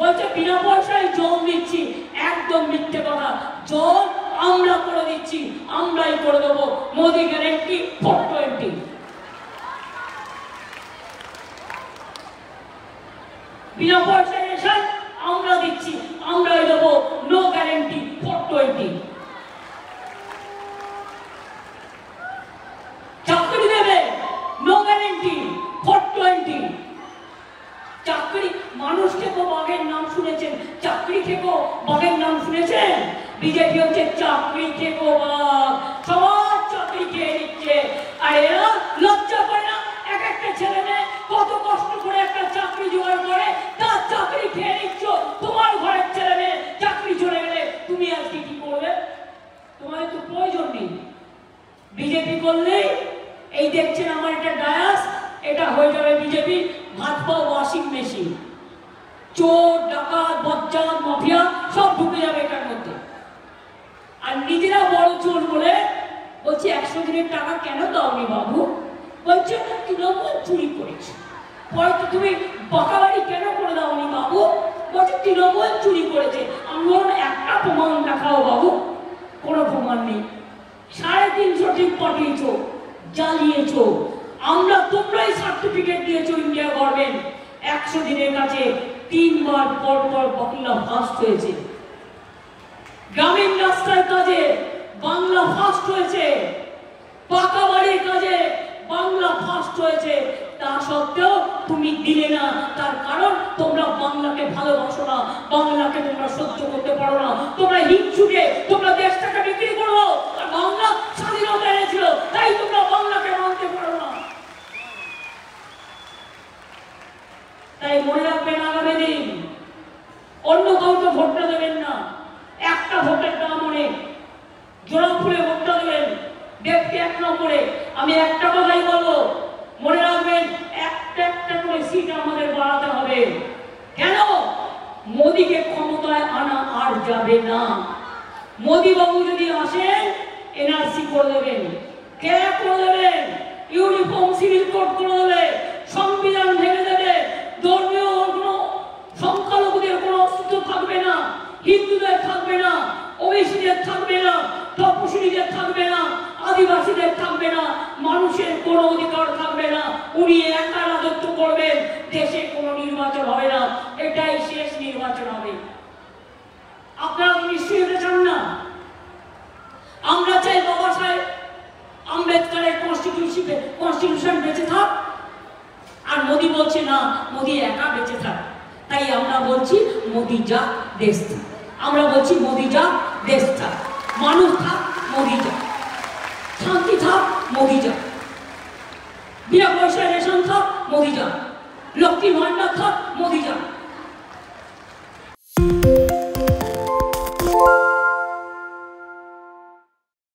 বলছে, বিনা পয়সায় জল দিচ্ছি, একদম মিথ্যে কথা। জল আমরা করে দিচ্ছি, আমরাই করে দেবো। মোদি গ্যারেন্টি ফোর টোয়েন্টি বিনা পয়সায় আমরা দিচ্ছি, আমরাই দেবো। নো গ্যারেন্টি ফোর টোয়েন্টি চাকরি দেবে নো গ্যারেন্টি ফোর টোয়েন্টি চাকরি মানুষ থেকেও বাঘের নাম শুনেছেন চাকরি বাঘের নাম শুনেছেন? বিজেপি হচ্ছে চাকরি থেকেও বাঘ। সবার চাকরি খেয়ে নিচ্ছে। আর এরা লজ্জা করে না? এক একটা ছেলে মেয়ে কত কষ্ট করে একটা চাকরি জোগাড় করে, তার চাকরি খেয়ে নিচ্ছ। তোমার ঘরের ছেলে মেয়ে চাকরি চলে গেলে তুমি আজকে কি করবে? তোমাদের তো প্রয়োজন নেই। বিজেপি করলেই এই দেখছেন আমার একটা ডায়াস, এটা হয়ে যাবে বিজেপি ভাত পাও ওয়াশিং মেশিন চোর, ডাকাত বজ্জাত মাফিয়া, সব ঢুকে যাবে এটার মধ্যে। আর নিজেরা বড় চোর বলে বলছে, একশো দিনের টাকা কেন দাওনি বাবু? বলছে, তৃণমূল চুরি করেছে। পরে তো তুমি বাঁকা বাড়ি কেন করে দাওনি বাবু? বলছে, তৃণমূল চুরি করেছে। আমি বললাম, একটা প্রমাণ দেখাও বাবু। কোনো প্রমাণ নেই। সাড়ে তিনশো ঠিক পাঠিয়েছ, জ্বালিয়েছ। আমরা তোমরাই সার্টিফিকেট দিয়েছ ইন্ডিয়া গভর্নমেন্ট একশো দিনের কাছে তিনবার পর পর বাংলা ফার্স্ট হয়েছে। গ্রামীণ রাস্তার কাজে বাংলা ফার্স্ট হয়েছে। পাকা বাড়ির কাজে বাংলা ফার্স্ট হয়েছে। তা সত্ত্বেও তুমি দিলে না, তার কারণ তোমরা বাংলাকে ভালোবাসো না, বাংলাকে তোমরা সহ্য করতে পারো না। তোমরা হিংসুকে তোমরা দেশটাকে বিক্রি করো আর বাংলা স্বাধীনতা এনেছিল তাই তোমরা বাংলাকে মানতে পারো না তাই মনে রাখবেন আগামী দিন অন্য কাউকে ভোটটা দেবেন না। একটা ভোটের দাম অনেক ফুলে ভোটটা দেবেন দেখতে এক নম্বরে। আমি একটা কথাই বলব, মনে রাখবেন, একটা একটা করে সিট আমাদের বাড়াতে হবে। কেন? মোদিকে ক্ষমতায় আনা আর যাবে না। মোদি বাবু যদি আসেন, এনআরসি করে দেবেন। কে করে দেবেন? ইউনিফর্ম সিভিল কোড করে দেবে সংবিধান ভেঙে দেবে ধর্মীয় কোনো সংখ্যালঘুদের কোনো অস্তিত্ব থাকবে না হিন্দুদের থাকবে না ওবিসিদের থাকবে না তপশিলীদের থাকবে না আদিবাসীদের থাকবে না, মানুষের কোনো অধিকার থাকবে না। উনি একা রাজত্ব করবেন, দেশে কোনো নির্বাচন হবে না। এটাই শেষ নির্বাচন হবে। আপনারা নিশ্চয়ই এটা না? আমরা চাই বাবা সাহেব আম্বেদকারের কনস্টিটিউশন কনস্টিটিউশন বেঁচে থাক। আর মোদি বলছে, না, মোদি একা বেঁচে থাক। তাই আমরা বলছি, মোদি যা, দেশ আমরা বলছি, মোদি যা, দেশ থাক। মানুষ থাক, মোদি যা। শান্তি থাক, মোদি যা। বিনা পয়সা রেশন থাক, মোদি যা। লক্ষ্মী ভান্ডার থাক, মোদি যা।